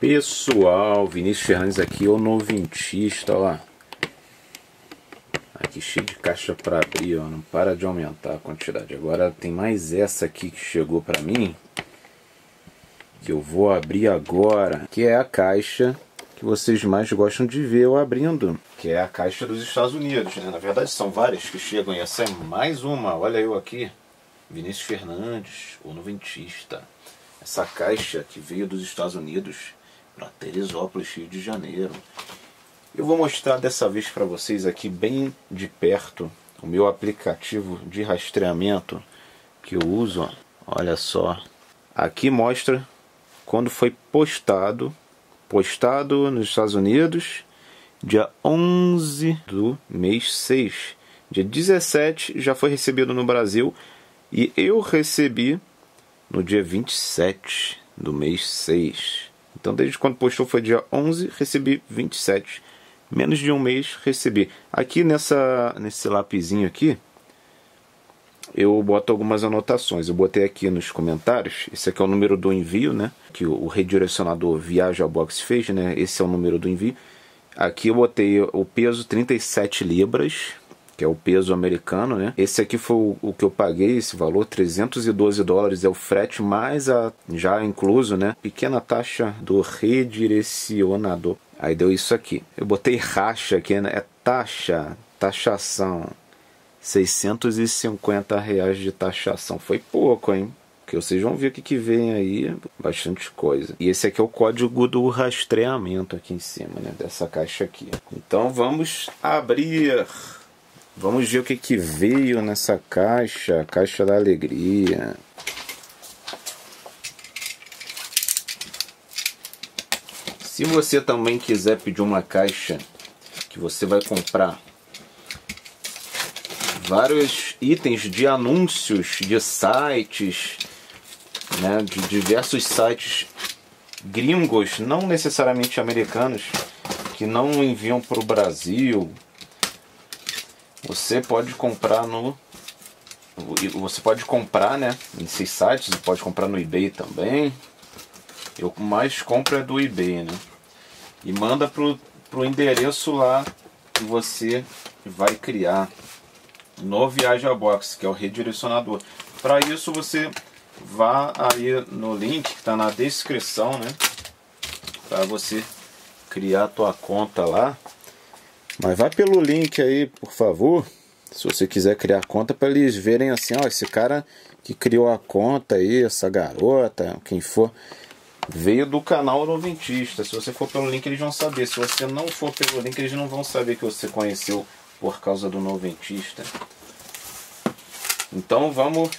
Pessoal, Vinícius Fernandes aqui, o noventista, lá. Aqui cheio de caixa para abrir, ó, não para de aumentar a quantidade. Agora tem mais essa aqui que chegou para mim, que eu vou abrir agora, que é a caixa que vocês mais gostam de ver eu abrindo, que é a caixa dos Estados Unidos, né? Na verdade são várias que chegam e essa é mais uma, olha eu aqui, Vinícius Fernandes, o noventista. Essa caixa que veio dos Estados Unidos para Teresópolis, Rio de Janeiro. Eu vou mostrar dessa vez para vocês aqui bem de perto o meu aplicativo de rastreamento que eu uso. Olha só, aqui mostra quando foi postado, postado nos Estados Unidos, dia 11 do mês 6. Dia 17 já foi recebido no Brasil e eu recebi no dia 27 do mês 6. Então, desde quando postou foi dia 11, recebi 27. Menos de um mês recebi. Aqui nessa, nesse lapisinho aqui, eu boto algumas anotações. Eu botei aqui nos comentários. Esse aqui é o número do envio, né? Que o, redirecionador Viaja Box fez, né? Esse é o número do envio. Aqui eu botei o peso 37 libras que é o peso americano, né? Esse aqui foi o, que eu paguei, esse valor, 312 dólares é o frete mais a já incluso, né? Pequena taxa do redirecionador. Aí deu isso aqui. Eu botei racha aqui, né? É taxa, taxação. 650 reais de taxação. Foi pouco, hein? Que vocês vão ver o que, que vem aí, bastante coisa. E esse aqui é o código do rastreamento aqui em cima, né? Dessa caixa aqui. Então vamos abrir. Vamos ver o que, que veio nessa caixa, caixa da alegria. Se você também quiser pedir uma caixa que você vai comprar vários itens de anúncios de sites, né, de diversos sites gringos, não necessariamente americanos, que não enviam para o Brasil, você pode comprar no você pode comprar, né, nesses sites, você pode comprar no eBay também. Eu mais compro é do eBay, né? E manda pro, pro endereço lá que você vai criar no Viaja Box, que é o redirecionador. Para isso você vá aí no link que está na descrição, né? Para você criar a tua conta lá. Mas vai pelo link aí, por favor. Se você quiser criar conta para eles verem assim, ó, esse cara que criou a conta aí, essa garota, quem for, veio do canal Noventista. Se você for pelo link, eles vão saber. Se você não for pelo link, eles não vão saber que você conheceu por causa do Noventista. Então vamos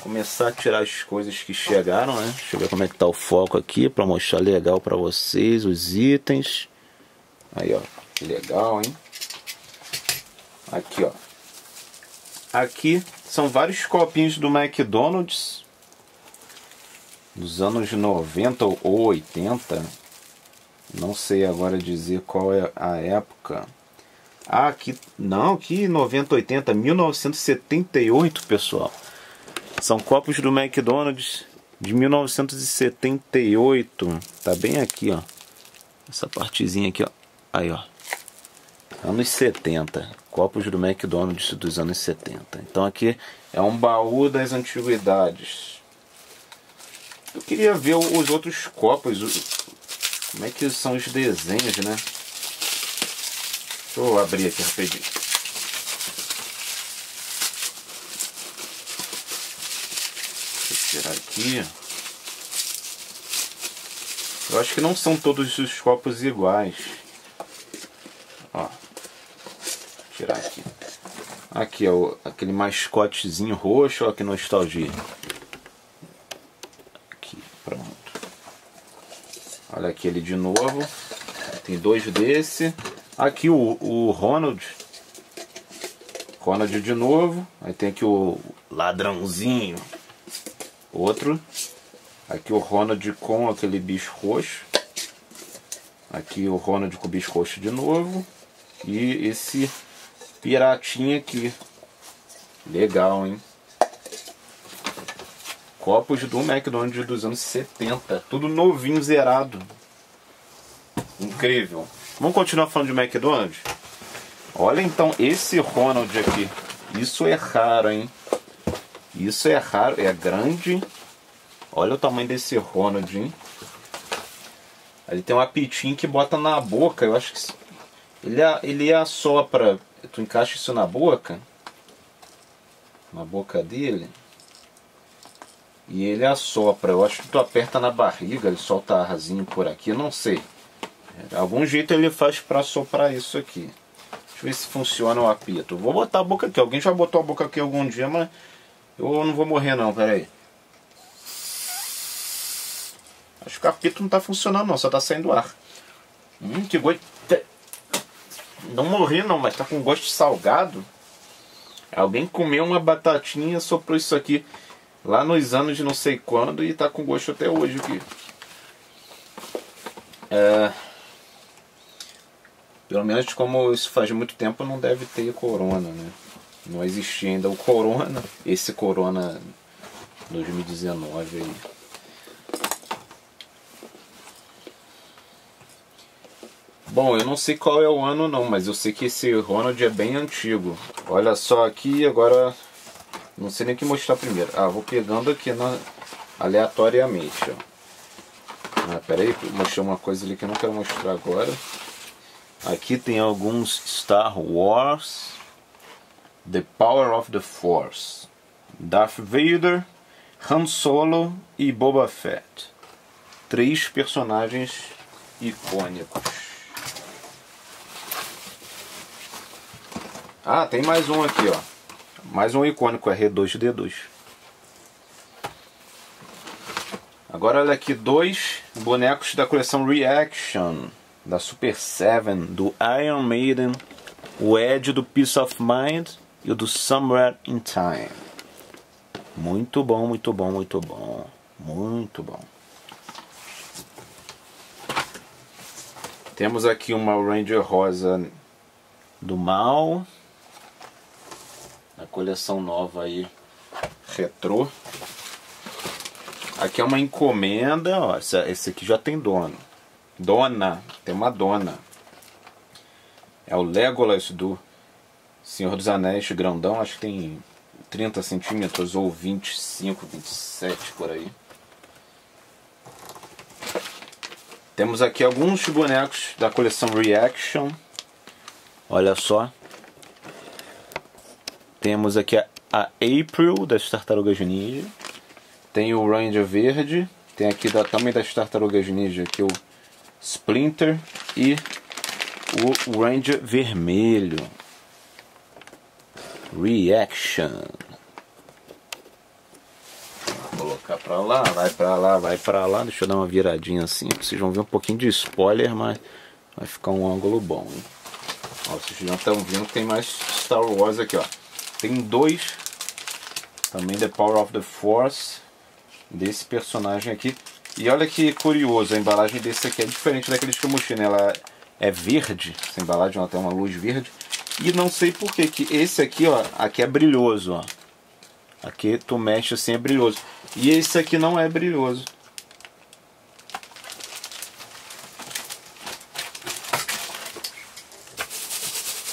começar a tirar as coisas que chegaram, né? Deixa eu ver como é que tá o foco aqui para mostrar legal para vocês os itens. Aí, ó. Que legal, hein? Aqui, ó. Aqui são vários copinhos do McDonald's dos anos 90 ou 80. Não sei agora dizer qual é a época. Ah, aqui. Não, aqui 90, 80, 1978, pessoal. São copos do McDonald's de 1978. Tá bem aqui, ó. Essa partezinha aqui, ó. Aí, ó. Anos 70. Copos do McDonald's dos anos 70. Então aqui é um baú das antiguidades. Eu queria ver os outros copos. Como é que são os desenhos, né? Deixa eu abrir aqui rapidinho. Deixa eu tirar aqui. Eu acho que não são todos os copos iguais. Ó tirar aqui. Aqui, ó, aquele mascotezinho roxo, ó, que nostalgia. Aqui, pronto. Olha aqui ele de novo. Tem dois desse. Aqui o, o Ronald. Ronald de novo. Aí tem aqui o ladrãozinho. Outro. Aqui o Ronald com aquele bicho roxo. Aqui o Ronald com o bicho roxo de novo. E esse piratinha aqui. Legal, hein? Copos do McDonald's dos anos 70. Tudo novinho, zerado. Incrível. Vamos continuar falando de McDonald's? Olha então esse Ronald aqui. Isso é raro, hein? Isso é raro, é grande. Olha o tamanho desse Ronald, hein? Ele tem um apitinho que bota na boca. Eu acho que ele, ele assopra. Tu encaixa isso na boca. Na boca dele. E ele assopra. Eu acho que tu aperta na barriga, ele solta arzinho por aqui. Eu não sei. De algum jeito ele faz para soprar isso aqui. Deixa eu ver se funciona o apito. Vou botar a boca aqui. Alguém já botou a boca aqui algum dia, mas eu não vou morrer não. Pera aí. Acho que o apito não está funcionando não, só está saindo ar. Hum, que gosto. Não morri não, mas está com gosto salgado. Alguém comeu uma batatinha, soprou isso aqui lá nos anos de não sei quando e está com gosto até hoje aqui. É... Pelo menos como isso faz muito tempo não deve ter corona, né? Não existia ainda o corona, esse corona 2019 aí. Bom, eu não sei qual é o ano não, mas eu sei que esse Ronald é bem antigo. Olha só aqui, agora não sei nem o que mostrar primeiro. Ah, vou pegando aqui na, aleatoriamente, ó. Ah, pera aí, mostrei uma coisa ali que eu não quero mostrar agora. Aqui tem alguns Star Wars, The Power of the Force, Darth Vader, Han Solo e Boba Fett. Três personagens icônicos. Ah, tem mais um aqui, ó. Mais um icônico R2D2. Agora olha aqui dois bonecos da coleção Reaction da Super 7 do Iron Maiden, o Ed do Peace of Mind e o do Somewhere in Time. Muito bom, muito bom, muito bom. Muito bom. Temos aqui uma Ranger rosa do mal a coleção nova aí, retrô. Aqui é uma encomenda, ó, esse aqui já tem dono. Dona, tem uma dona. É o Legolas do Senhor dos Anéis grandão, acho que tem 30 centímetros ou 25, 27 por aí. Temos aqui alguns bonecos da coleção Reaction. Olha só. Temos aqui a, a April das Tartarugas Ninja. Tem o Ranger Verde. Tem aqui da, também das Tartarugas Ninja aqui o Splinter e o Ranger Vermelho. Reaction. Vou colocar pra lá, vai pra lá, vai pra lá. Deixa eu dar uma viradinha assim. Vocês vão ver um pouquinho de spoiler, mas vai ficar um ângulo bom. Hein? Ó, vocês já estão vendo que tem mais Star Wars aqui, ó. Tem dois, também The Power of the Force, desse personagem aqui. E olha que curioso, a embalagem desse aqui é diferente daqueles que eu mostrei, né? Ela é verde, essa embalagem ela tem uma luz verde. E não sei por que que esse aqui, ó, aqui é brilhoso, ó. Aqui tu mexe assim é brilhoso. E esse aqui não é brilhoso.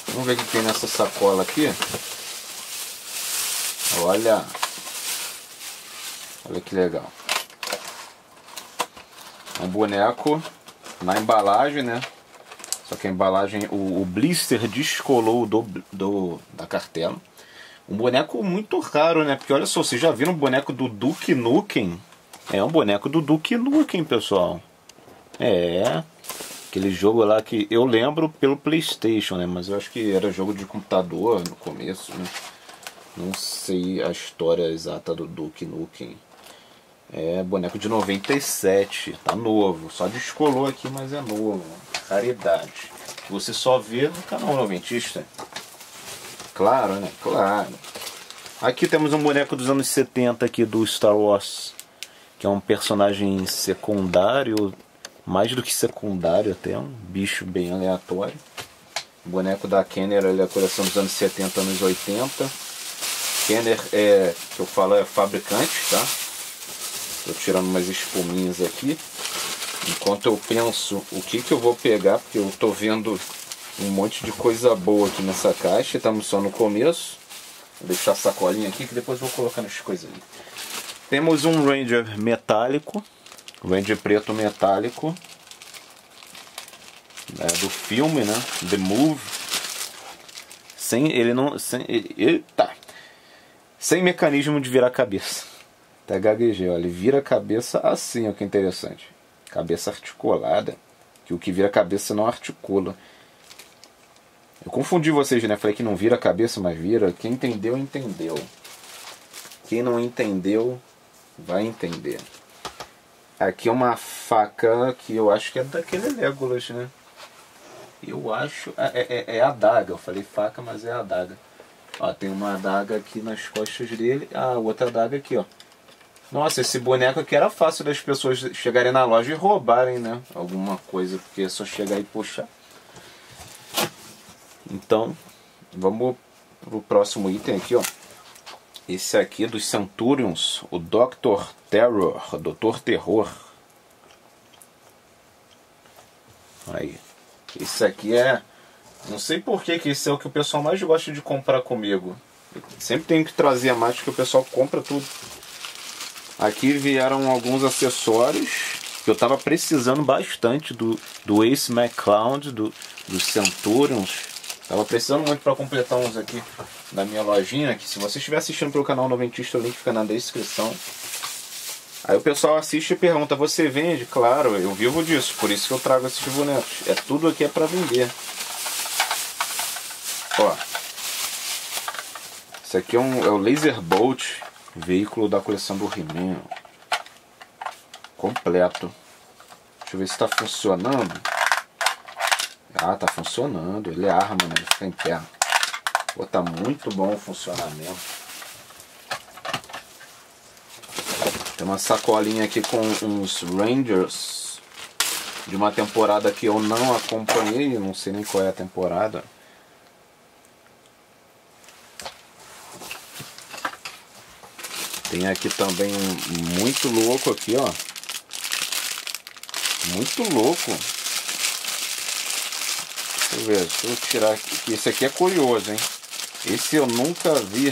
Vamos ver o que tem nessa sacola aqui. Olha. Olha que legal. Um boneco na embalagem, né? Só que a embalagem, o, o blister descolou do, do, da cartela. Um boneco muito raro, né? Porque olha só, vocês já viram o boneco do Duke Nukem? É um boneco do Duke Nukem, pessoal. É. Aquele jogo lá que eu lembro pelo Playstation, né? Mas eu acho que era jogo de computador no começo, né? Não sei a história exata do Duke Nukem. É boneco de 97, tá novo. Só descolou aqui, mas é novo. Raridade. Você só vê no canal Noventista. Claro, né? Claro. Aqui temos um boneco dos anos 70 aqui do Star Wars. Que é um personagem secundário. Mais do que secundário até. Um bicho bem aleatório. O boneco da Kenner, ele é a coleção dos anos 70, anos 80. Kenner é, que eu falo, é fabricante, tá? Tô tirando umas espuminhas aqui. Enquanto eu penso o que que eu vou pegar, porque eu tô vendo um monte de coisa boa aqui nessa caixa. Estamos só no começo. Vou deixar a sacolinha aqui que depois eu vou colocando as coisas ali. Temos um Ranger metálico. Ranger preto metálico. É, do filme, né? The Move. Sem ele não. Sem, ele, tá. Sem mecanismo de virar cabeça. Até gaguejei, ó. Ele vira a cabeça assim, ó que interessante. Cabeça articulada. Que o que vira a cabeça não articula. Eu confundi vocês, né? Falei que não vira a cabeça, mas vira. Quem entendeu, entendeu. Quem não entendeu, vai entender. Aqui é uma faca que eu acho que é daquele Legolas, né? Eu acho. É, é, é, a adaga. Eu falei faca, mas é adaga. Ó, tem uma adaga aqui nas costas dele. A outra adaga aqui, ó. Nossa, esse boneco aqui era fácil das pessoas chegarem na loja e roubarem, né? Alguma coisa, porque é só chegar e puxar. Então, vamos pro próximo item aqui, ó. Esse aqui é dos Centurions, o Dr. Terror, Dr. Terror. Aí. Esse aqui é. Não sei por que, que esse é o que o pessoal mais gosta de comprar comigo. Sempre tenho que trazer a mais porque o pessoal compra tudo. Aqui vieram alguns acessórios que eu estava precisando bastante do, do Ace McCloud, do, do Centurions. Tava precisando muito para completar uns aqui da minha lojinha, que se você estiver assistindo pelo canal Noventista, o link fica na descrição. Aí o pessoal assiste e pergunta, você vende? Claro, eu vivo disso, por isso que eu trago esses bonecos. É tudo aqui é para vender. Ó. Esse aqui é, um, é o Laser Bolt, veículo da coleção do He-Man. Completo. Deixa eu ver se está funcionando. Ah, tá funcionando. Ele é arma, né? Ele fica em pé. Pô, tá muito bom o funcionamento. Tem uma sacolinha aqui com uns Rangers de uma temporada que eu não acompanhei, não sei nem qual é a temporada. Tem aqui também um muito louco aqui, ó. Muito louco. Deixa eu ver, deixa eu tirar aqui. Esse aqui é curioso, hein? Esse eu nunca vi.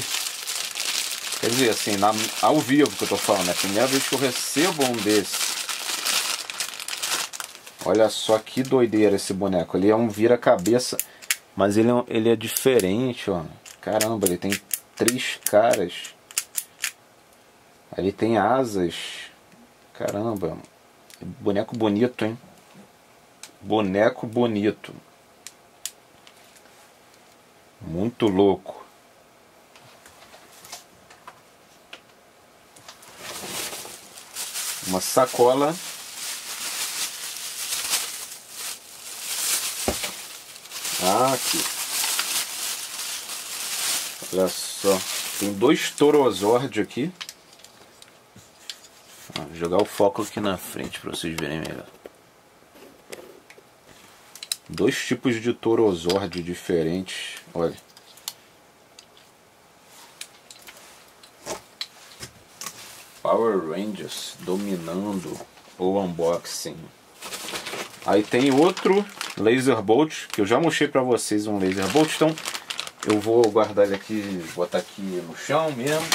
Quer dizer, assim, na, ao vivo que eu tô falando. É a primeira vez que eu recebo um desse. Olha só que doideira esse boneco. Ele é um vira-cabeça. Mas ele é, ele é diferente, ó. Caramba, ele tem três caras. Ele tem asas. Caramba. Boneco bonito, hein? Boneco bonito. Muito louco. Uma sacola. Ah, aqui. Olha só. Tem dois Torozord aqui. Vou jogar o foco aqui na frente para vocês verem melhor dois tipos de Torozord diferentes. Olha. Power Rangers dominando o unboxing. Aí tem outro Laser Bolt, que eu já mostrei pra vocês um Laser Bolt, então eu vou guardar ele aqui, botar aqui no chão mesmo,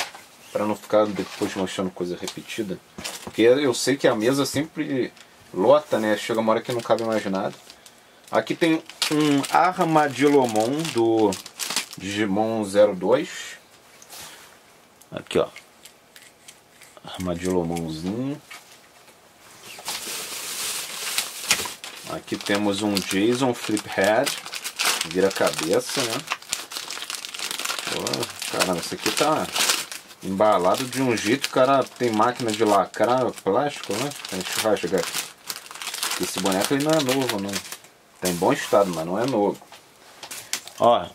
para não ficar depois mostrando coisa repetida. Porque eu sei que a mesa sempre lota, né? Chega uma hora que não cabe mais nada. Aqui tem um Armadillomon do Digimon 02. Aqui, ó. Armadillomonzinho. Aqui temos um Jason Fliphead. Vira cabeça, né? Pô, caramba, esse aqui tá embalado de um jeito. Cara tem máquina de lacrar plástico, né? A gente vai chegar aqui. Esse boneco ele não é novo, não. Tá em bom estado, mas não é novo. Ó,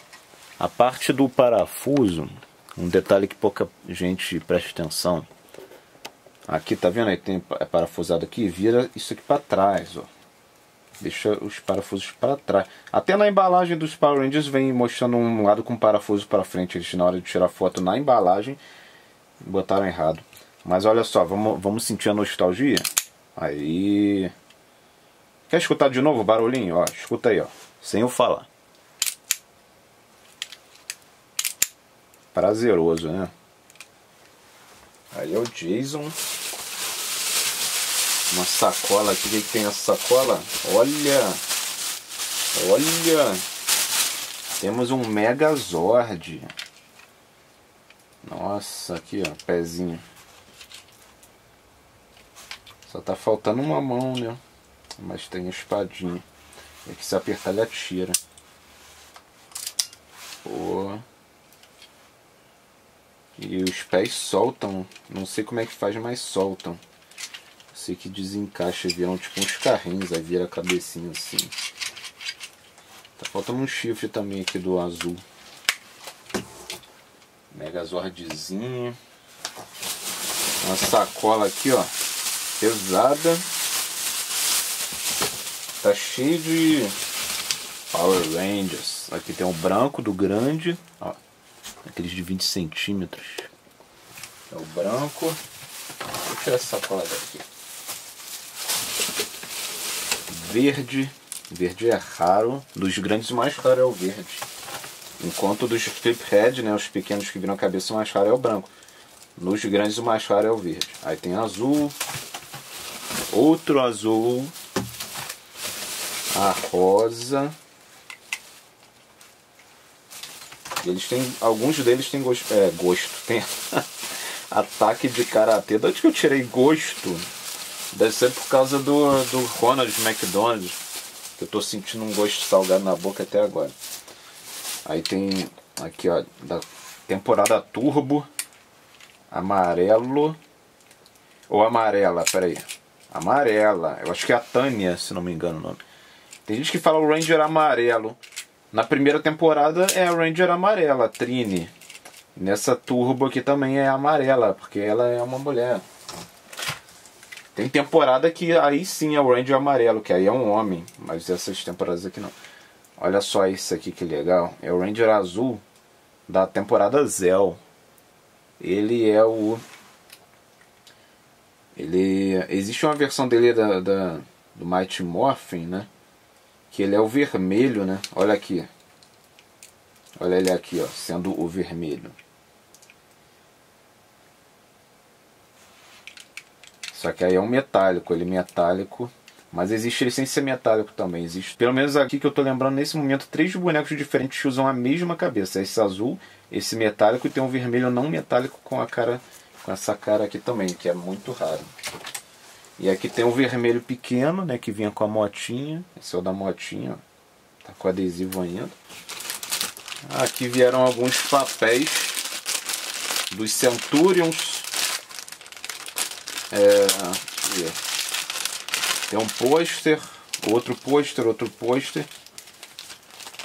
a parte do parafuso, um detalhe que pouca gente presta atenção. Aqui, tá vendo aí? Tem é parafusado aqui, vira isso aqui para trás, ó. deixa os parafusos para trás. Até na embalagem dos Power Rangers vem mostrando um lado com parafuso para frente. Eles na hora de tirar foto na embalagem botaram errado. Mas olha só, vamos, vamos sentir a nostalgia? Aí. Quer escutar de novo o barulhinho? Ó, escuta aí, ó. Sem eu falar. Prazeroso, né? Aí é o Jason. Uma sacola aqui. O que, tem nessa sacola? Olha! Olha! Temos um Megazord. Nossa, aqui ó, pezinho. Só tá faltando uma mão, né? Mas tem espadinha. É que se apertar ele atira. Pô. E os pés soltam. Não sei como é que faz, mas soltam. Sei que desencaixa, viram tipo uns carrinhos, aí vira a cabecinha assim. Tá faltando um chifre também aqui do azul. Megazordzinho. Uma sacola aqui, ó. Pesada. Tá cheio de Power Rangers. Aqui tem o branco do grande. Ó, aqueles de 20 centímetros. É o branco. Vou tirar essa sacola daqui. Verde. Verde é raro. Dos grandes, o mais raro é o verde. Enquanto dos Fliphead, né, os pequenos que viram a cabeça, o mais raro é o branco. Nos grandes, o mais raro é o verde. Aí tem azul. Outro azul. A rosa. Eles têm. Alguns deles têm gosto. É, gosto. Tem ataque de karatê. De onde que eu tirei gosto? Deve ser por causa do, do Ronald McDonald. Que eu tô sentindo um gosto salgado na boca até agora. Aí tem aqui ó, da temporada Turbo, amarelo ou amarela, peraí. Amarela, eu acho que é a Tânia, se não me engano o nome. Tem gente que fala o Ranger amarelo. Na primeira temporada é a Ranger amarela, a Trini. Nessa Turbo aqui também é amarela, porque ela é uma mulher. Tem temporada que aí sim é o Ranger amarelo, que aí é um homem. Mas essas temporadas aqui não. Olha só isso aqui que legal. É o Ranger azul da temporada Zell. Ele é o. Ele. Existe uma versão dele da, da, do Mighty Morphin, né? Que ele é o vermelho, né? Olha aqui. Olha ele aqui, ó, sendo o vermelho. Só que aí é um metálico, ele é metálico mas existe licença metálico também. Existe, pelo menos aqui que eu tô lembrando nesse momento, três bonecos diferentes que usam a mesma cabeça. Esse azul, esse metálico e tem um vermelho não metálico com a cara com essa cara aqui também, que é muito raro. E aqui tem o vermelho pequeno, né, que vinha com a motinha. Esse é o da motinha, ó. tá com adesivo ainda. Aqui vieram alguns papéis dos Centurions. É, tem um pôster, outro pôster, outro pôster.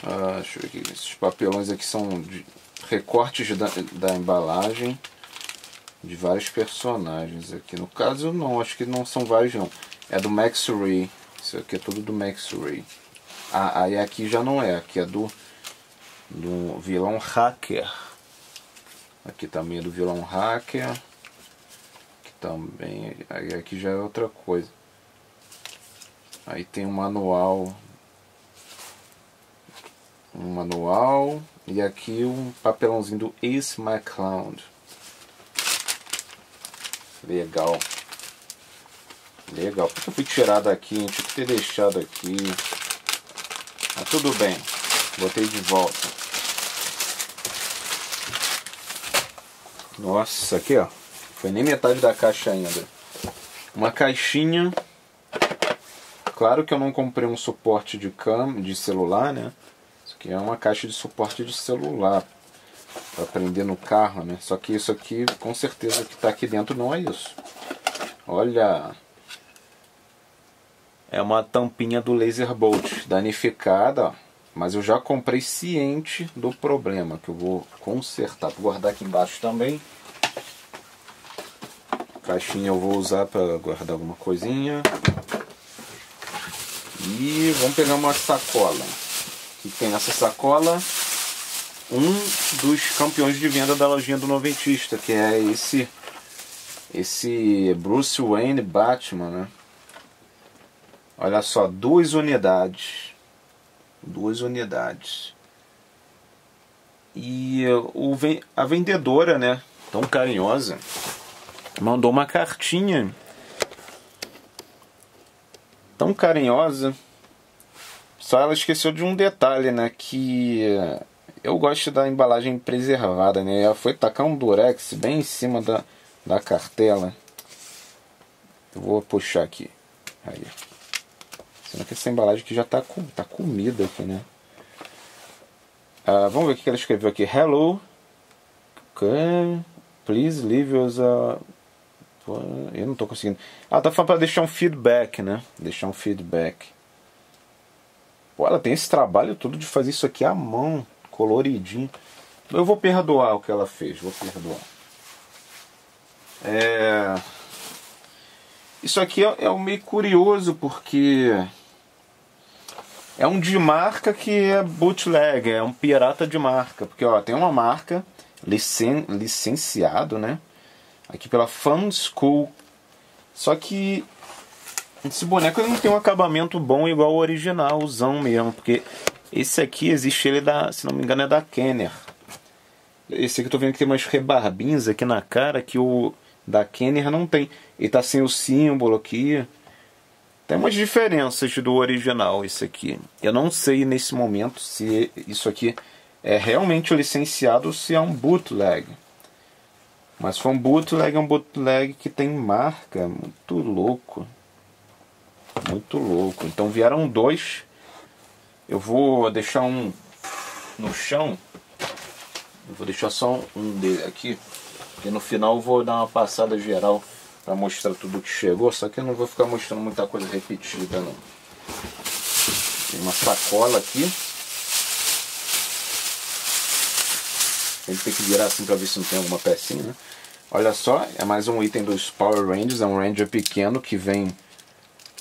Ah, deixa eu ver aqui. Esses papelões aqui são recortes da, da embalagem de vários personagens aqui. No caso, não, acho que não são vários, não. É do Max Ray. Isso aqui é tudo do Max Ray. Ah, aí aqui já não é. Aqui é do, do vilão hacker. Aqui também é do vilão hacker. Aqui também. Aí aqui já é outra coisa. Aí tem um manual. Um manual. E aqui um papelãozinho do Ace McCloud. Legal. Legal. Porque eu fui tirar daqui, tinha que ter deixado aqui. Mas tudo bem. Botei de volta. Nossa, aqui ó. Foi nem metade da caixa ainda. Uma caixinha Claro que eu não comprei um suporte de cam de celular, né? Isso aqui é uma caixa de suporte de celular para prender no carro, né? Só que isso aqui, com certeza, que está aqui dentro não é isso. Olha, é uma tampinha do Laser Bolt danificada, ó. mas eu já comprei ciente do problema que eu vou consertar. Vou guardar aqui embaixo também. Caixinha eu vou usar para guardar alguma coisinha E vamos pegar uma sacola. Que tem nessa sacola? Um dos campeões de venda da lojinha do Noventista, que é esse esse Bruce Wayne Batman, né? Olha só, duas unidades. Duas unidades. E o, a vendedora, né? Tão carinhosa, mandou uma cartinha. Tão carinhosa. Só ela esqueceu de um detalhe, né? Que eu gosto da embalagem preservada, né? Ela foi tacar um durex bem em cima da, da cartela. Eu vou puxar aqui. Aí. Sendo que essa embalagem aqui já está com, tá comida aqui, né? Uh, vamos ver o que ela escreveu aqui. Hello. Please leave us a... Eu não estou conseguindo. Ah, tá falando para deixar um feedback, né? Deixar um feedback. Pô, ela tem esse trabalho todo de fazer isso aqui à mão, coloridinho. Eu vou perdoar o que ela fez, vou perdoar. É... Isso aqui é, é um meio curioso porque é um de marca que é bootleg, é um pirata de marca. Porque ó, tem uma marca licen licenciado, né? Aqui pela Fun School. Só que esse boneco não tem um acabamento bom igual o originalzão mesmo. Porque esse aqui existe ele da, se não me engano, é da Kenner. Esse aqui eu tô vendo que tem umas rebarbinhas aqui na cara que o da Kenner não tem. Ele tá sem o símbolo aqui. Tem umas diferenças do original esse aqui. Eu não sei nesse momento se isso aqui é realmente licenciado ou se é um bootleg. Mas foi um bootleg, é um bootleg que tem marca. Muito louco. Muito louco. Então vieram dois. Eu vou deixar um no chão. Eu vou deixar só um dele aqui. E no final eu vou dar uma passada geral para mostrar tudo que chegou, só que eu não vou ficar mostrando muita coisa repetida não. Tem uma sacola aqui. A gente tem que virar assim para ver se não tem alguma pecinha, né? Olha só, é mais um item dos Power Rangers, é um Ranger pequeno que vem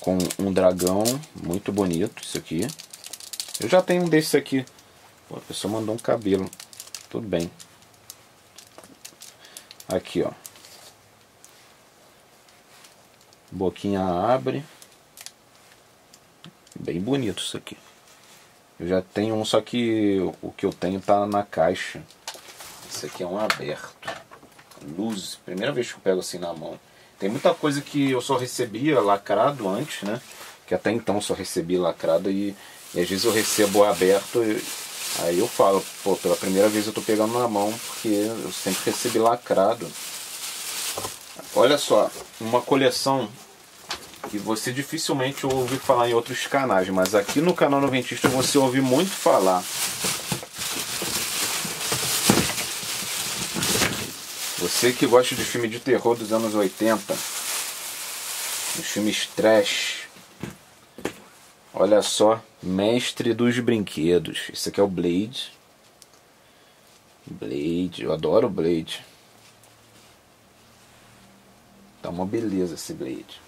com um dragão muito bonito, isso aqui. Eu já tenho um desse aqui. Pô, a pessoa mandou um cabelo. Tudo bem. Aqui, ó. Boquinha abre. Bem bonito isso aqui. Eu já tenho um, só que o que eu tenho tá na caixa. Esse aqui é um aberto. Luz, primeira vez que eu pego assim na mão. Tem muita coisa que eu só recebia lacrado antes, né? Que até então só recebia lacrado e, e às vezes eu recebo aberto. E, aí eu falo, pô, pela primeira vez eu tô pegando na mão, porque eu sempre recebi lacrado. Olha só, uma coleção que você dificilmente ouve falar em outros canais, mas aqui no canal Noventista você ouve muito falar. Você que gosta de filme de terror dos anos 80, os filmes trash, olha só, mestre dos brinquedos. Esse aqui é o Blade. Blade, eu adoro Blade. Tá uma beleza esse Blade.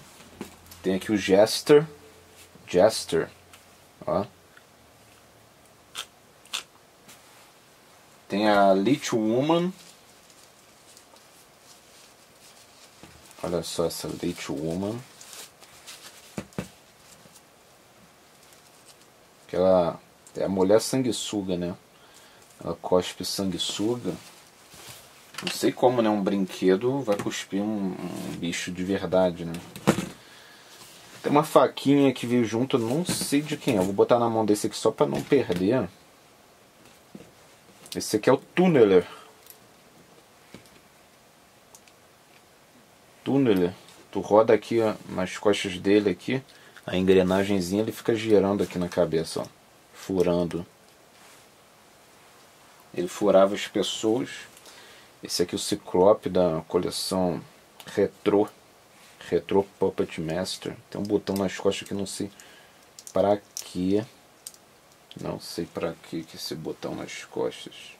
Tem aqui o Jester. Jester. Ó. Tem a Lich Woman. Olha só essa Lich Woman. Aquela é a mulher sanguessuga, né? Ela cospe sanguessuga. Não sei como, né? Um brinquedo vai cuspir um, um bicho de verdade, né? Tem uma faquinha que veio junto, não sei de quem é. vou botar na mão desse aqui só para não perder. Esse aqui é o Tunneler. Tunneler. Tu roda aqui ó, nas costas dele aqui, a engrenagemzinha ele fica girando aqui na cabeça, ó, furando. Ele furava as pessoas esse aqui é o Ciclope da coleção Retro. Retro Puppet Master. Tem um botão nas costas que não sei para que. Não sei para que que esse botão nas costas.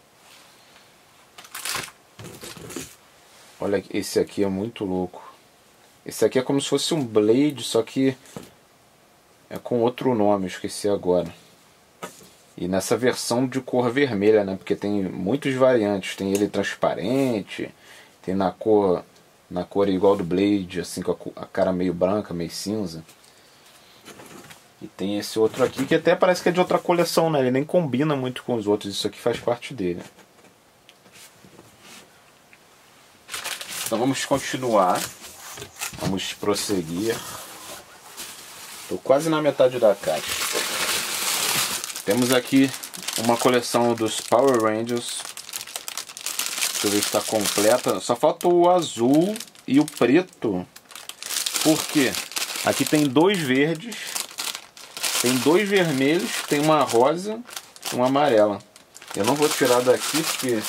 Olha, esse aqui é muito louco. Esse aqui é como se fosse um Blade, só que é com outro nome, esqueci agora. E nessa versão de cor vermelha, né? Porque tem muitos variantes. Tem ele transparente, tem na cor na cor igual do Blade, assim com a cara meio branca, meio cinza. E tem esse outro aqui que até parece que é de outra coleção, né? Ele nem combina muito com os outros. Isso aqui faz parte dele. Então vamos continuar. Vamos prosseguir. Estou quase na metade da caixa. Temos aqui uma coleção dos Power Rangers. Deixa eu ver se está completa. Só falta o azul e o preto. Por quê? Aqui tem dois verdes tem dois vermelhos, tem uma rosa e uma amarela. Eu não vou tirar daqui porque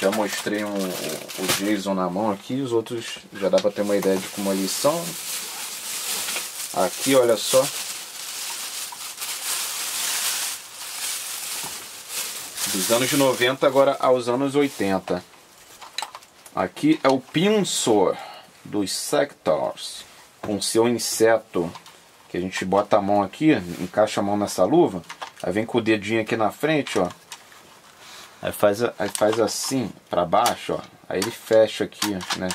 já mostrei um, o Jason na mão aqui, os outros já dá para ter uma ideia de como eles são. Aqui, olha só. Dos anos 90 agora aos anos 80. Aqui é o Pinsor dos Sectors com seu inseto que a gente bota a mão aqui, encaixa a mão nessa luva, aí vem com o dedinho aqui na frente, ó. Aí faz, aí faz assim, para baixo, ó. Aí ele fecha aqui, né?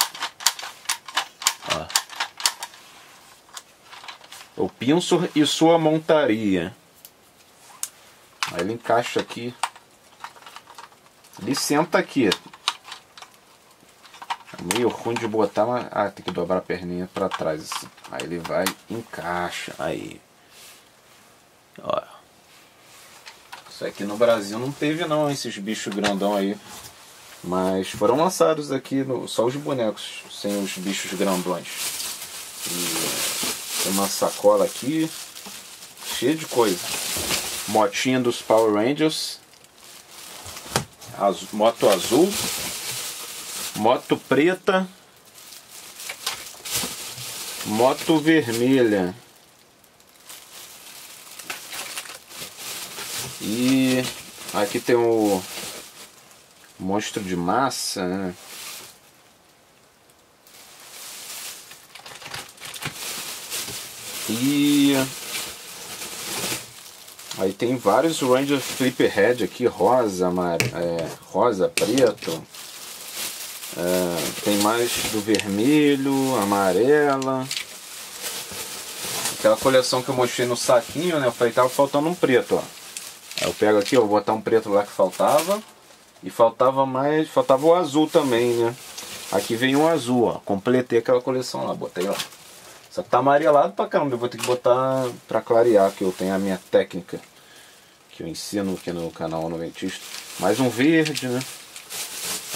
Ó. O pinço e sua montaria. Aí ele encaixa aqui. Ele senta aqui. É meio ruim de botar, mas ah, tem que dobrar a perninha para trás assim. Aí ele vai, encaixa. Aí. Ó. Isso aqui no Brasil não teve não, esses bichos grandão aí. Mas foram lançados aqui no, só os bonecos, sem os bichos grandões. E tem uma sacola aqui, cheia de coisa. Motinha dos Power Rangers. Az, moto azul. Moto preta. Moto vermelha. E aqui tem o monstro de massa, né? E aí tem vários Ranger Flipperhead aqui, rosa, mar... é, rosa, preto. É, tem mais do vermelho, amarela. Aquela coleção que eu mostrei no saquinho, né? Eu falei, tava faltando um preto, ó. Eu pego aqui, ó, vou botar um preto lá que faltava. E faltava mais, faltava o azul também, né? Aqui vem um azul, ó. Completei aquela coleção lá, botei lá. Só que tá amarelado pra caramba, eu vou ter que botar pra clarear, que eu tenho a minha técnica. Que eu ensino aqui no canal Noventista. Mais um verde, né?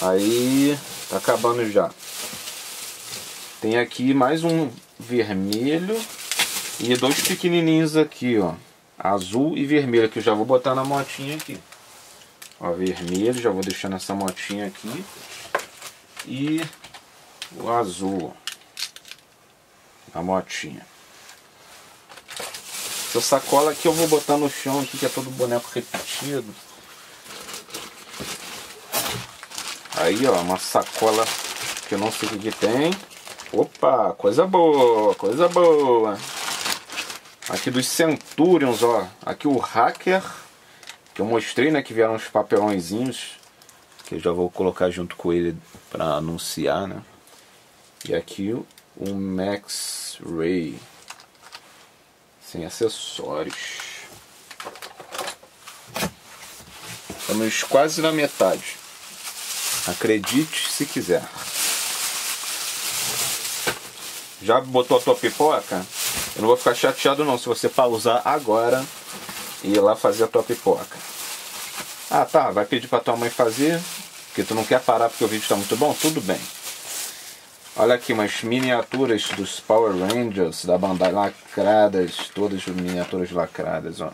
Aí Tá acabando já. Tem aqui mais um vermelho e dois pequenininhos aqui, ó. Azul e vermelho, que eu já vou botar na motinha aqui. Ó, vermelho, já vou deixar nessa motinha aqui. E o azul, ó. A motinha. Essa sacola aqui eu vou botar no chão aqui, que é todo boneco repetido. Aí, ó, uma sacola que eu não sei o que tem. Opa, coisa boa, coisa boa. Aqui dos Centurions, ó. Aqui o Hacker, que eu mostrei, né, que vieram uns papelõezinhos. Que eu já vou colocar junto com ele para anunciar, né. E aqui o Max Ray. Sem acessórios. Estamos quase na metade. Acredite se quiser. Já botou a tua pipoca? Eu não vou ficar chateado não se você pausar agora e ir lá fazer a tua pipoca. Ah tá, vai pedir pra tua mãe fazer, porque tu não quer parar porque o vídeo está muito bom? Tudo bem. Olha aqui umas miniaturas dos Power Rangers da Bandai lacradas, todas miniaturas lacradas, ó.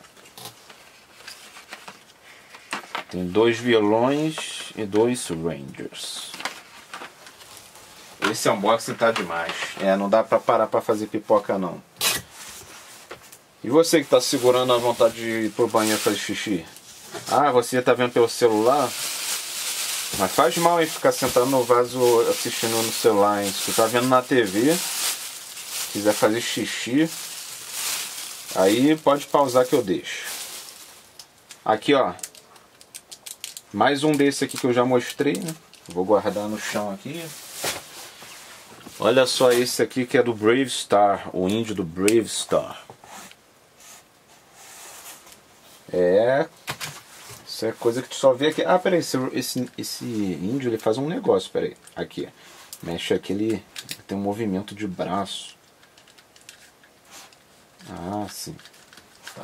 Tem dois vilões e dois Rangers. Esse unboxing tá demais. É, não dá pra parar pra fazer pipoca não. E você que tá segurando a vontade de ir pro banheiro fazer xixi? Ah, você tá vendo pelo celular? Mas faz mal em ficar sentado no vaso assistindo no celular, hein? Se tu tá vendo na TV, quiser fazer xixi, Aí pode pausar que eu deixo. Aqui, ó. Mais um desse aqui que eu já mostrei, né? Vou guardar no chão aqui. Olha só esse aqui que é do Brave Star, o índio do Brave Star. É. Isso é coisa que tu só vê aqui. Ah, peraí, esse, esse, esse índio ele faz um negócio, peraí. Aqui. Mexe aqui, ele tem um movimento de braço. Ah, sim. Tá.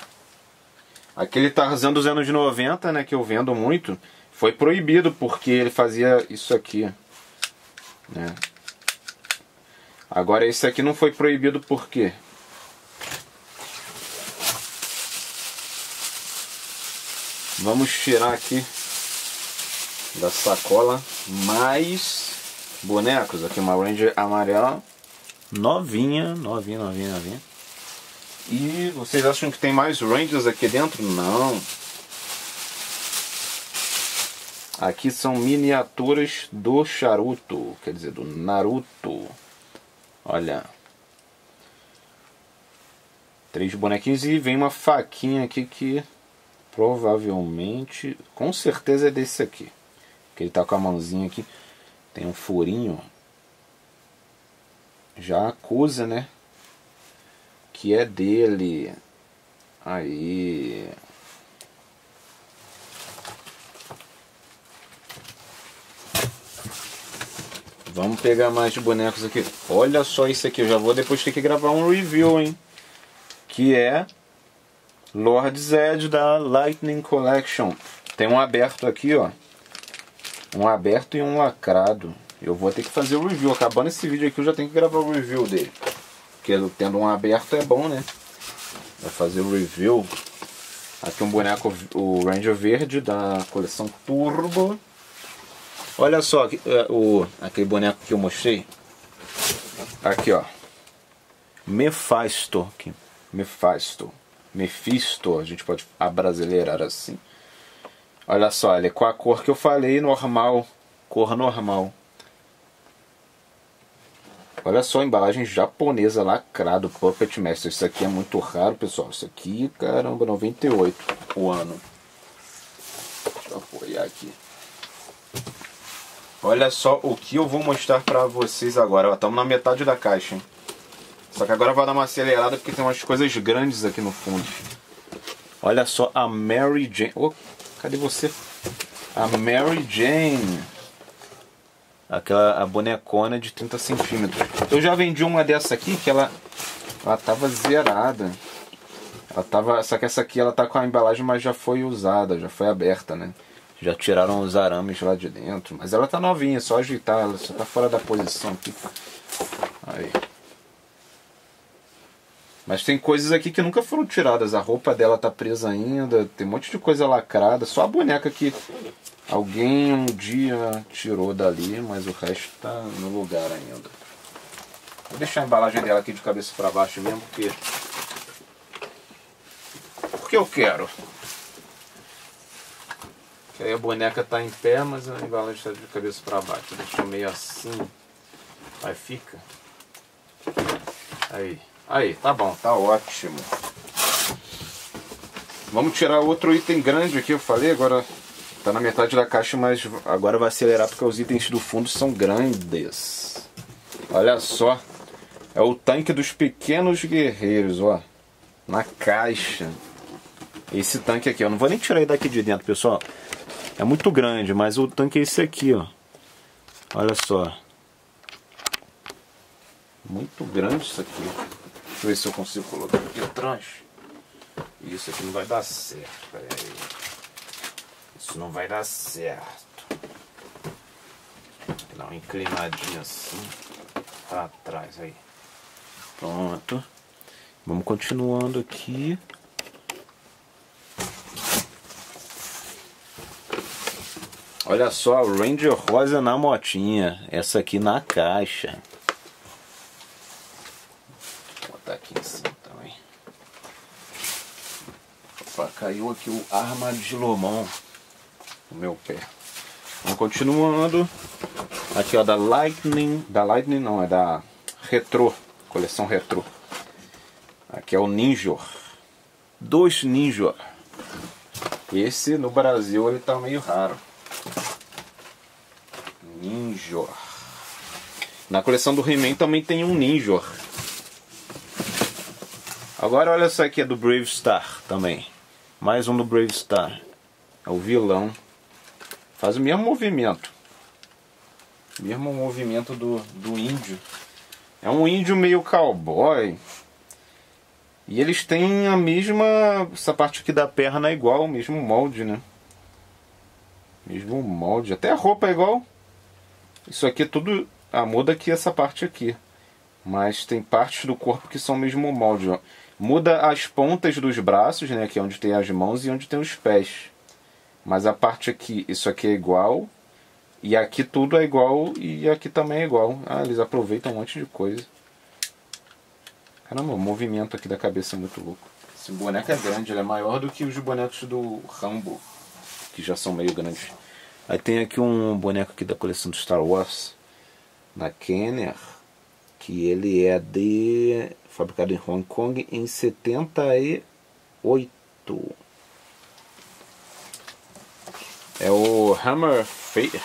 Aquele Tarzan dos anos 90, né, que eu vendo muito, foi proibido porque ele fazia isso aqui. Né? Agora esse aqui não foi proibido por quê? Vamos tirar aqui da sacola mais bonecos. Aqui uma Ranger amarela, novinha, novinha, novinha, novinha. E vocês acham que tem mais Rangers aqui dentro? Não. Aqui são miniaturas do charuto, quer dizer, do Naruto. Olha. Três bonequinhos e vem uma faquinha aqui que Provavelmente, com certeza é desse aqui. Que ele tá com a mãozinha aqui. Tem um furinho. Já acusa, né? Que é dele. Aí. Vamos pegar mais bonecos aqui. Olha só isso aqui. Eu já vou depois ter que gravar um review, hein? Que é Lord Zed da Lightning Collection. Tem um aberto aqui, ó. Um aberto e um lacrado. Eu vou ter que fazer o review. Acabando esse vídeo aqui, eu já tenho que gravar o review dele. Porque tendo um aberto é bom, né? Vai fazer o review. Aqui um boneco, o Ranger Verde da coleção Turbo. Olha só é, o, aquele boneco que eu mostrei. Aqui, ó. Mephisto. Mephisto. Mephisto, a gente pode abrasileirar assim. Olha só, ele é com a cor que eu falei, normal, cor normal. Olha só a embalagem japonesa lacrado, Puppet Master. Isso aqui é muito raro, pessoal. Isso aqui, caramba, 98 o ano. Deixa eu apoiar aqui. Olha só o que eu vou mostrar pra vocês agora. Estamos na metade da caixa, hein? Só que agora vai dar uma acelerada porque tem umas coisas grandes aqui no fundo. Olha só a Mary Jane. Oh, cadê você? A Mary Jane. Aquela a bonecona de 30 centímetros. Eu já vendi uma dessa aqui que ela, ela tava zerada. Ela tava, só que essa aqui ela tá com a embalagem, mas já foi usada, já foi aberta, né? Já tiraram os arames lá de dentro. Mas ela tá novinha, só ajeitar, ela só tá fora da posição aqui. Aí. Mas tem coisas aqui que nunca foram tiradas. A roupa dela tá presa ainda, tem um monte de coisa lacrada. Só a boneca que alguém um dia tirou dali, mas o resto tá no lugar ainda. Vou deixar a embalagem dela aqui de cabeça para baixo mesmo, porque. Porque eu quero. Que aí a boneca tá em pé, mas a embalagem está de cabeça para baixo. Deixa meio assim. Aí fica. Aí. Aí, tá bom, tá ótimo. Vamos tirar outro item grande aqui, eu falei, agora tá na metade da caixa, mas agora vai acelerar porque os itens do fundo são grandes. Olha só, é o tanque dos pequenos guerreiros, ó, na caixa. Esse tanque aqui, eu não vou nem tirar ele daqui de dentro, pessoal. É muito grande, mas o tanque é esse aqui, ó. Olha só. Muito grande isso aqui. Deixa eu ver se eu consigo colocar aqui atrás. Isso aqui não vai dar certo. Isso não vai dar certo. Dá uma inclinadinha assim para trás aí. Pronto. Vamos continuando aqui. Olha só, Ranger Rosa na motinha. Essa aqui na caixa. Caiu aqui o armadilhomon no meu pé. Vamos continuando. Aqui ó, da Lightning. Da Lightning não, é da Retro. Coleção Retro. Aqui é o Ninjor. dois Ninja. Esse no Brasil ele tá meio raro. Ninja. Na coleção do He-Man também tem um Ninja. Agora olha essa aqui é do Brave Star também. Mais um do Brave Star. É o vilão. Faz o mesmo movimento. Mesmo movimento do, do índio. É um índio meio cowboy. E eles têm a mesma. Essa parte aqui da perna é igual, o mesmo molde, né? Mesmo molde. Até a roupa é igual. Isso aqui é tudo. Ah, muda aqui essa parte aqui. Mas tem partes do corpo que são o mesmo molde. Ó. Muda as pontas dos braços, né? Aqui é onde tem as mãos e onde tem os pés. Mas a parte aqui, isso aqui é igual. E aqui tudo é igual e aqui também é igual. Ah, eles aproveitam um monte de coisa. Caramba, o movimento aqui da cabeça é muito louco. Esse boneco é grande, ele é maior do que os bonecos do Rambo, que já são meio grandes. Aí tem aqui um boneco aqui da coleção do Star Wars, da Kenner, que ele é de fabricado em Hong Kong em 78. É o Hammer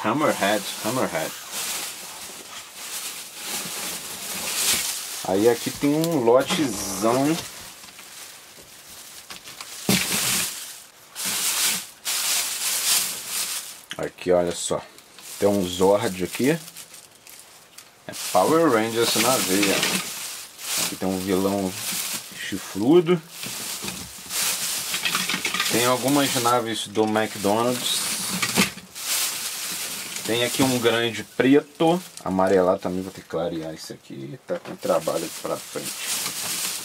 Hammerhead, Hammerhead. Aí aqui tem um lotezão. Aqui, olha só. Tem um Zord aqui. É Power Rangers na veia. Aqui tem um vilão chifrudo. Tem algumas naves do McDonald's tem aqui um grande preto, amarelado também, vou ter que clarear isso aqui, tá com trabalho pra frente.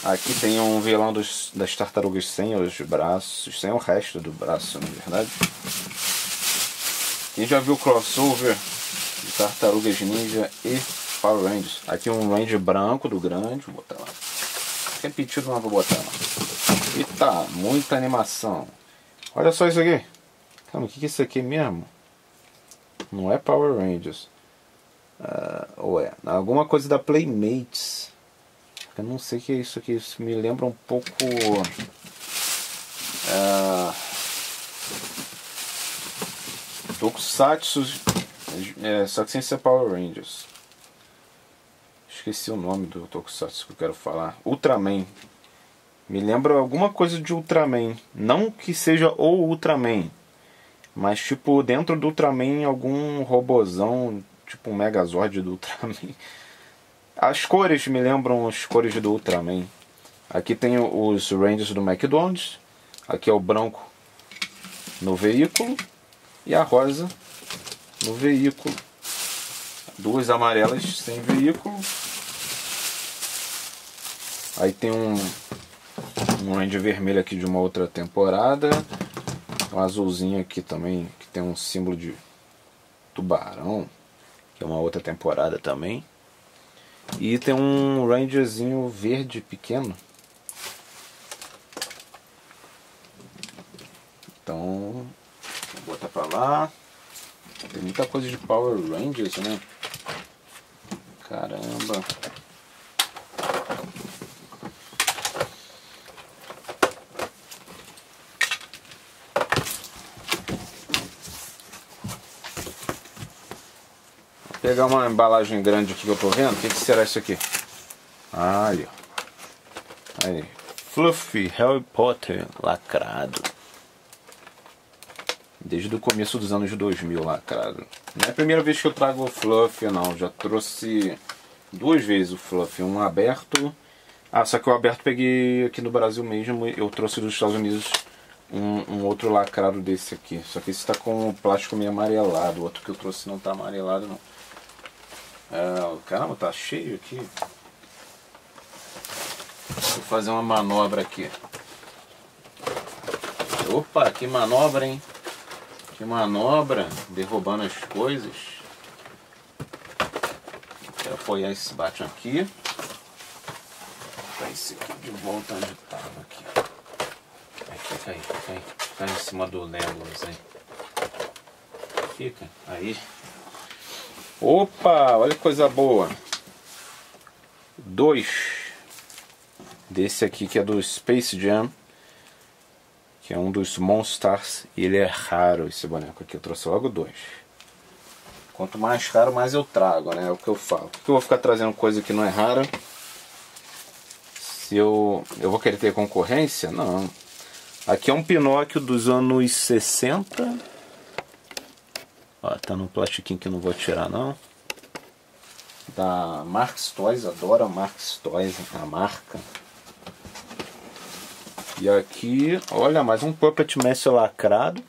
Aqui tem um vilão dos, das tartarugas sem os braços, sem o resto do braço, na verdade. Quem já viu o crossover de Tartarugas Ninja e Power Rangers? Aqui um Ranger branco do grande, vou botar lá. Repetido, mas vou botar lá. Eita, muita animação. Olha só isso aqui. Calma, o que é isso aqui mesmo? Não é Power Rangers. Uh, ou é? Alguma coisa da Playmates. Eu não sei o que é isso aqui. Isso me lembra um pouco. Uh, Tokusatsu. É, só que sem ser Power Rangers. Esqueci o nome do Tokusatsu que eu quero falar. Ultraman. Me lembra alguma coisa de Ultraman. Não que seja o Ultraman mas, tipo, dentro do Ultraman, algum robozão, tipo um Megazord do Ultraman. As cores me lembram as cores do Ultraman. Aqui tem os Rangers do McDonald's. Aqui é o branco no veículo. E a rosa no veículo. Duas amarelas sem veículo. Aí tem um, um Ranger vermelho aqui de uma outra temporada um azulzinho aqui também, que tem um símbolo de tubarão, que é uma outra temporada também. E tem um Rangerzinho verde pequeno. Então, vou botar pra lá. Tem muita coisa de Power Rangers, né? Caramba. Pegar uma embalagem grande aqui que eu tô vendo. O que, que será isso aqui? Ali, ó. Aí. Fluffy Harry Potter lacrado. Desde o começo dos anos 2000 lacrado. Não é a primeira vez que eu trago o Fluffy, não. Já trouxe duas vezes o Fluffy. Um aberto. Ah, só que o aberto peguei aqui no Brasil mesmo. Eu trouxe dos Estados Unidos um, um, outro lacrado desse aqui. Só que esse está com o plástico meio amarelado. O outro que eu trouxe não está amarelado, não. É, caramba, tá cheio aqui. Vou fazer uma manobra aqui. Opa, que manobra, hein? Que manobra, derrubando as coisas. Quero apoiar esse Batman aqui. Tá esse aqui de volta onde tava aqui. Aí, fica aí, fica aí. Fica em cima do Legolas aí. Fica, aí. Opa, olha que coisa boa. Dois desse aqui que é do Space Jam. Que é um dos Monstars. E ele é raro, esse boneco aqui. Eu trouxe logo dois. Quanto mais raro, mais eu trago, né? É o que eu falo. Por que eu vou ficar trazendo coisa que não é rara? Se eu, eu vou querer ter concorrência? Não. Aqui é um Pinóquio dos anos 60. Ó, tá no plastiquinho que eu não vou tirar não. Da Marx Toys, adoro a Marx Toys, a marca. E aqui, olha, mais um Puppet Master lacrado.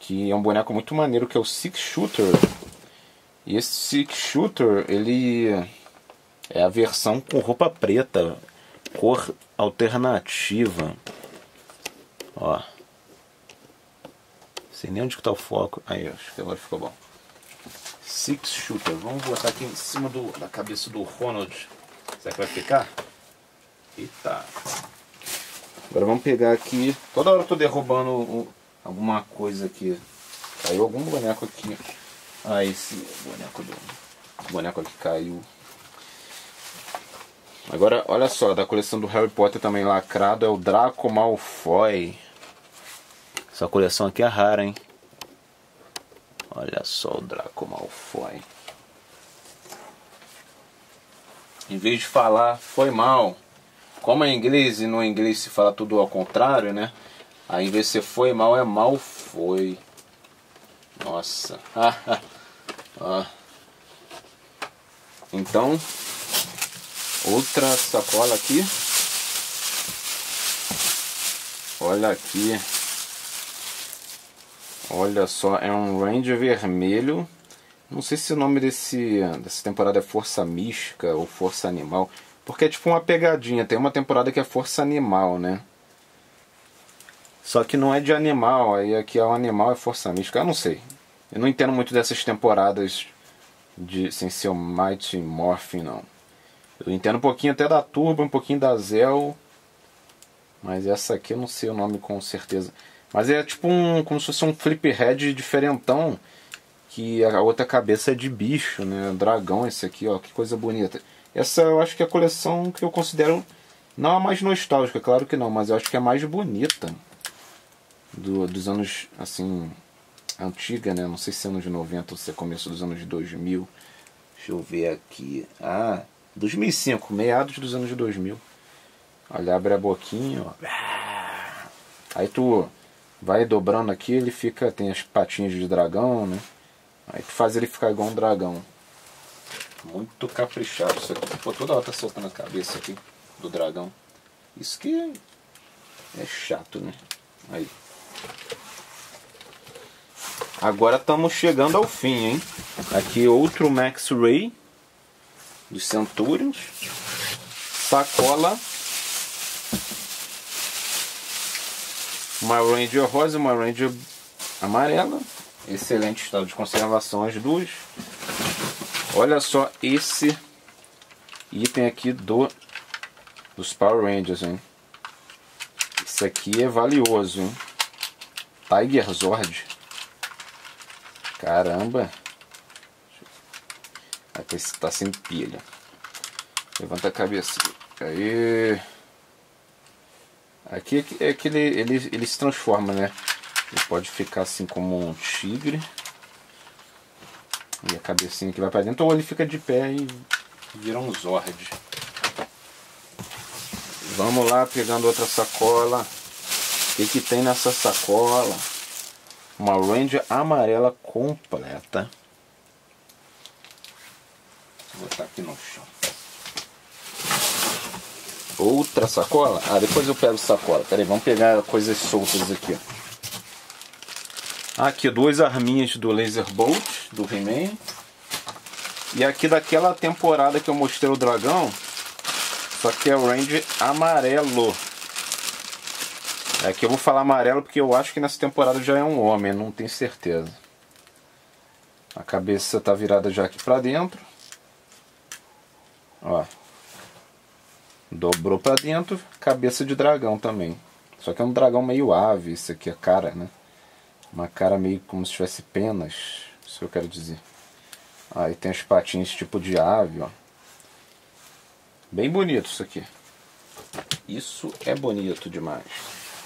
Que é um boneco muito maneiro, que é o Six Shooter. E esse Six Shooter, ele é a versão com roupa preta, cor alternativa. Ó. Sei nem onde que tá o foco. Aí, acho que agora ficou bom. Six Shooter. Vamos botar aqui em cima do, da cabeça do Ronald. Será que vai ficar? Eita. Agora vamos pegar aqui. Toda hora eu tô derrubando o, alguma coisa aqui. Caiu algum boneco aqui. Ah, esse boneco do. boneco aqui caiu. Agora, olha só, da coleção do Harry Potter também lacrado é o Draco Malfoy. Essa coleção aqui é rara, hein? Olha só o Draco Malfoy. Em vez de falar foi mal, como é inglês e no inglês se fala tudo ao contrário, né? Aí em vez de ser foi mal é mal foi. Nossa. então, outra sacola aqui. Olha aqui. Olha só, é um Ranger vermelho. Não sei se o nome desse, dessa temporada é Força Mística ou Força Animal. Porque é tipo uma pegadinha. Tem uma temporada que é Força Animal, né? Só que não é de animal. Aí aqui é um animal é Força Mística. Eu não sei. Eu não entendo muito dessas temporadas de sem ser o Mighty Morphin, não. Eu entendo um pouquinho até da Turbo, um pouquinho da Zell. Mas essa aqui eu não sei o nome com certeza. Mas é tipo um. como se fosse um flip head diferentão. Que a outra cabeça é de bicho, né? Dragão esse aqui, ó. Que coisa bonita. Essa eu acho que é a coleção que eu considero. Não a mais nostálgica, claro que não, mas eu acho que é a mais bonita. Do, dos anos, assim. Antiga, né? Não sei se é anos de 90 ou se é começo dos anos de 2000. Deixa eu ver aqui. Ah, 2005, meados dos anos de 2000. Olha, abre a boquinha, ó. Aí tu vai dobrando aqui, ele fica, tem as patinhas de dragão, né? Aí tu faz ele ficar igual um dragão. Muito caprichado isso aqui. Pô, toda hora tá soltando a cabeça aqui do dragão. Isso que é, chato, né? Aí. Agora estamos chegando ao fim, hein? Aqui outro Max Ray dos Centurions. Sacola uma Ranger rosa uma Ranger amarela. Excelente estado de conservação as duas. Olha só esse item aqui do dos Power Rangers, hein? Esse aqui é valioso, hein? Tiger Zord. Caramba. Está sem pilha. Levanta a cabeça. Aí. Aqui é que ele, ele, ele se transforma, né? Ele pode ficar assim como um tigre. E a cabecinha que vai para dentro. Ou ele fica de pé e vira um Zord. Vamos lá, pegando outra sacola. O que, que tem nessa sacola? Uma Ranger amarela completa. Vou botar aqui no chão. Outra sacola? Ah, depois eu pego sacola. Peraí, vamos pegar coisas soltas aqui. Aqui, duas arminhas do Laser Bolt, do He-Man. E aqui daquela temporada que eu mostrei o dragão. Só que é o Range amarelo. Aqui eu vou falar amarelo porque eu acho que nessa temporada já é um homem, não tenho certeza. A cabeça tá virada já aqui pra dentro. Ó. Dobrou pra dentro, cabeça de dragão também. Só que é um dragão meio ave, isso aqui é cara, né? Uma cara meio como se tivesse penas, isso eu quero dizer. Aí tem as patinhas tipo de ave, ó. Bem bonito isso aqui. Isso é bonito demais.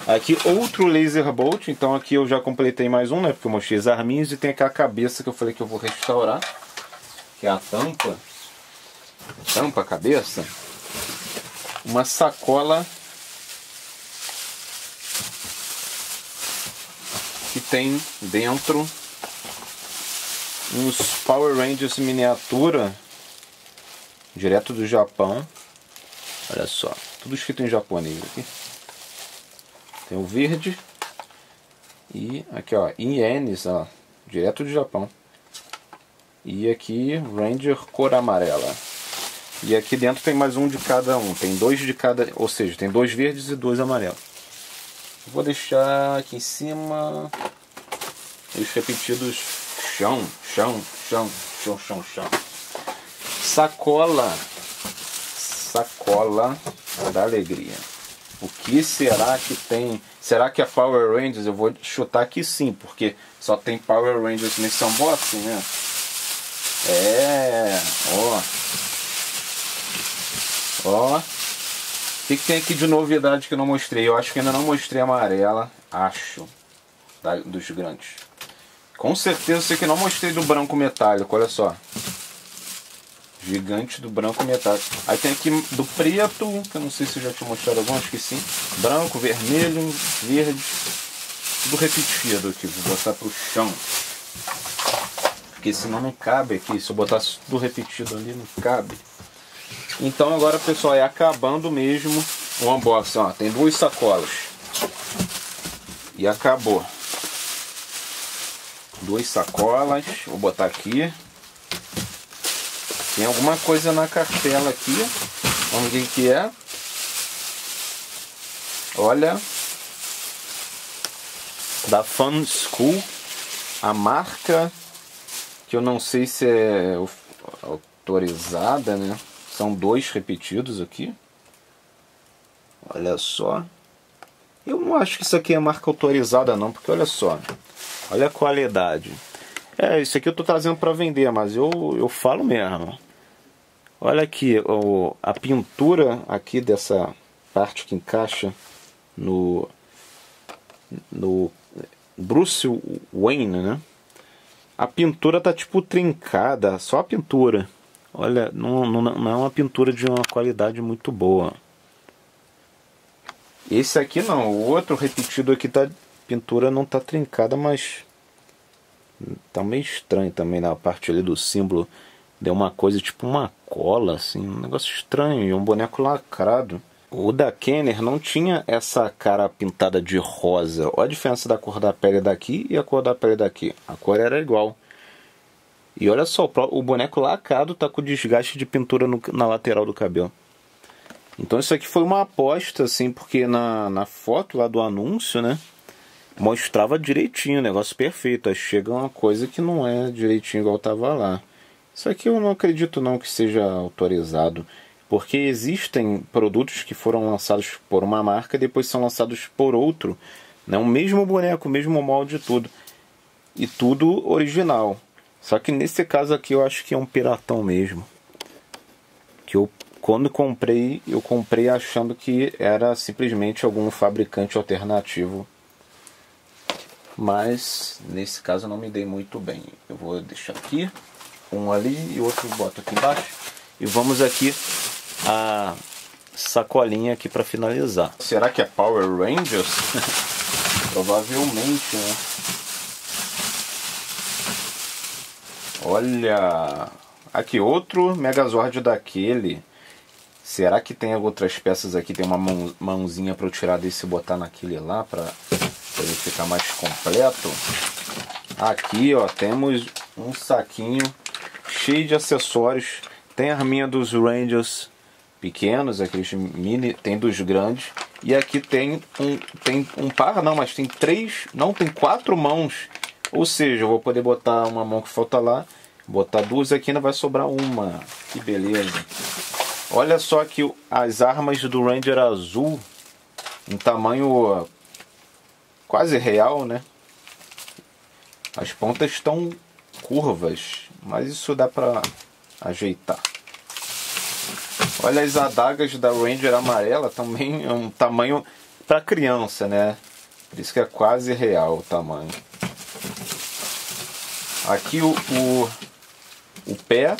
Aqui outro laser bolt, então aqui eu já completei mais um, né? Porque eu mostrei as arminhas e tem aquela cabeça que eu falei que eu vou restaurar. Que é a tampa. Tampa a cabeça. Uma sacola que tem dentro uns Power Rangers miniatura direto do Japão. Olha só, tudo escrito em japonês aqui. Tem o verde. E aqui ó, ienes, ó, direto do Japão. E aqui Ranger cor amarela. E aqui dentro tem mais um de cada um. Tem dois de cada, ou seja, tem dois verdes e dois amarelos. Vou deixar aqui em cima os repetidos chão, chão, chão, chão, chão, chão. Sacola. Sacola da alegria. O que será que tem? Será que é Power Rangers? Eu vou chutar que sim, porque só tem Power Rangers nesse unboxing, né? É, ó. Ó. O que, que, tem aqui de novidade que eu não mostrei? Eu acho que ainda não mostrei a amarela. Acho. Da, dos grandes. Com certeza sei que não mostrei do branco metálico, olha só. Gigante do branco metálico. Aí tem aqui do preto, que eu não sei se eu já tinha mostrado algum, acho que sim. Branco, vermelho, verde. Tudo repetido aqui. Vou botar pro chão. Porque senão não cabe aqui. Se eu botasse tudo repetido ali, não cabe. Então agora, pessoal, é acabando mesmo o unboxing. Ó, tem duas sacolas. E acabou. Duas sacolas. Vou botar aqui. Tem alguma coisa na cartela aqui. Vamos ver o que é. Olha. Da Fun School. A marca que eu não sei se é autorizada, né? São dois repetidos aqui. Olha só. Eu não acho que isso aqui é marca autorizada não, porque olha só. Olha a qualidade. É, isso aqui eu tô trazendo para vender, mas eu, eu falo mesmo. Olha aqui, o, a pintura aqui dessa parte que encaixa no no Bruce Wayne, né? A pintura tá tipo trincada, só a pintura. Olha, não, não, não é uma pintura de uma qualidade muito boa. Esse aqui não, o outro repetido aqui tá pintura não tá trincada, mas tá meio estranho também na parte ali do símbolo. Deu uma coisa tipo uma cola, assim, um negócio estranho, e um boneco lacrado. O da Kenner não tinha essa cara pintada de rosa. Olha a diferença da cor da pele daqui e a cor da pele daqui. A cor era igual. E olha só, o boneco lacrado tá com desgaste de pintura no, na lateral do cabelo. Então isso aqui foi uma aposta, assim, porque na, na foto lá do anúncio, né? Mostrava direitinho, negócio perfeito. Aí chega uma coisa que não é direitinho igual tava lá. Isso aqui eu não acredito não que seja autorizado. Porque existem produtos que foram lançados por uma marca e depois são lançados por outro. Né? O mesmo boneco, o mesmo molde tudo. E tudo original. Só que nesse caso aqui eu acho que é um piratão mesmo. Que eu quando comprei, eu comprei achando que era simplesmente algum fabricante alternativo. Mas nesse caso eu não me dei muito bem. Eu vou deixar aqui, um ali e outro boto aqui embaixo. E vamos aqui a sacolinha aqui para finalizar. Será que é Power Rangers? Provavelmente, né? Olha, aqui outro Megazord daquele. Será que tem outras peças aqui? Tem uma mão, mãozinha para eu tirar desse e botar naquele lá para ele ficar mais completo. Aqui, ó, temos um saquinho cheio de acessórios. Tem a arminha dos Rangers pequenos, aqueles mini, tem dos grandes. E aqui tem um, tem um par, não, mas tem três, não, tem quatro mãos ou seja, eu vou poder botar uma mão que falta lá, botar duas aqui ainda vai sobrar uma. Que beleza. Olha só que as armas do Ranger azul em tamanho quase real, né? As pontas estão curvas, mas isso dá para ajeitar. Olha as adagas da Ranger amarela, também é um tamanho para criança, né? Por isso que é quase real o tamanho. Aqui o, o, o pé.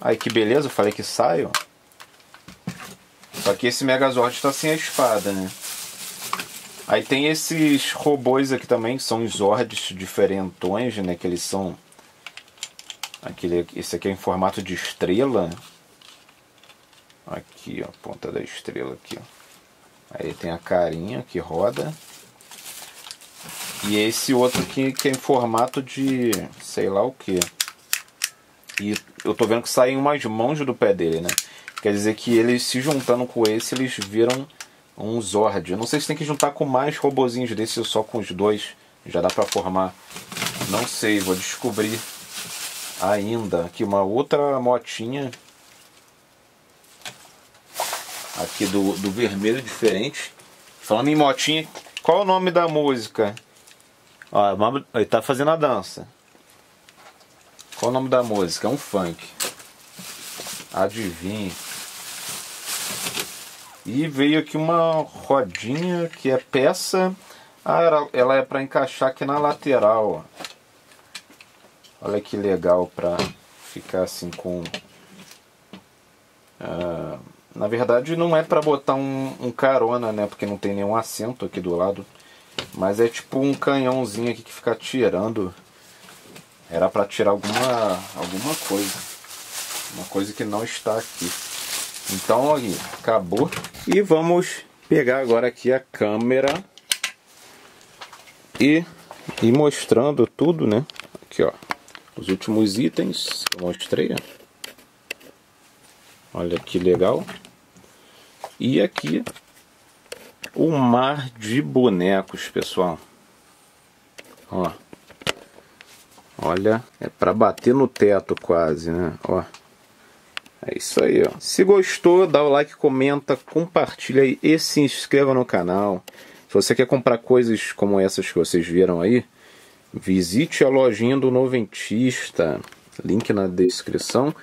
Aí que beleza, eu falei que sai, ó. Só que esse Megazord está sem a espada, né? Aí tem esses robôs aqui também, que são os Zords diferentões, né? Que eles são... Aquele, esse aqui é em formato de estrela. Aqui, ó, ponta da estrela aqui, ó. Aí tem a carinha que roda. E esse outro aqui que é em formato de sei lá o que. E eu tô vendo que saem umas mãos do pé dele, né? Quer dizer que eles se juntando com esse, eles viram um Zord. Eu não sei se tem que juntar com mais robozinhos desse ou só com os dois. Já dá pra formar. Não sei, vou descobrir ainda. Aqui uma outra motinha. Aqui do, do vermelho diferente. Falando em motinha, qual é o nome da música? Ó, ele tá fazendo a dança. Qual o nome da música? É um funk. Adivinhe. E veio aqui uma rodinha que é peça. Ah, ela é para encaixar aqui na lateral. Olha que legal para ficar assim com. Ah, na verdade não é para botar um, um carona, né? Porque não tem nenhum assento aqui do lado. Mas é tipo um canhãozinho aqui que fica atirando. Era para tirar alguma, alguma coisa. Uma coisa que não está aqui. Então aqui, acabou. E vamos pegar agora aqui a câmera. E ir mostrando tudo, né? Aqui ó. Os últimos itens que eu mostrei. Olha que legal. E aqui o mar de bonecos, pessoal. Ó. Olha, é para bater no teto quase, né? Ó. É isso aí, ó. Se gostou, dá o like, comenta, compartilha e se inscreva no canal. Se você quer comprar coisas como essas que vocês viram aí, visite a lojinha do Noventista. Link na descrição.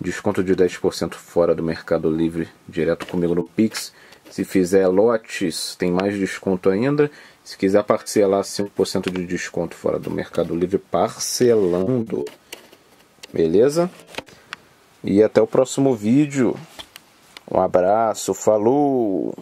Desconto de 10% fora do Mercado Livre, direto comigo no Pix. Se fizer lotes, tem mais desconto ainda. Se quiser parcelar 5% de desconto fora do Mercado Livre, parcelando. Beleza? E até o próximo vídeo. Um abraço, falou!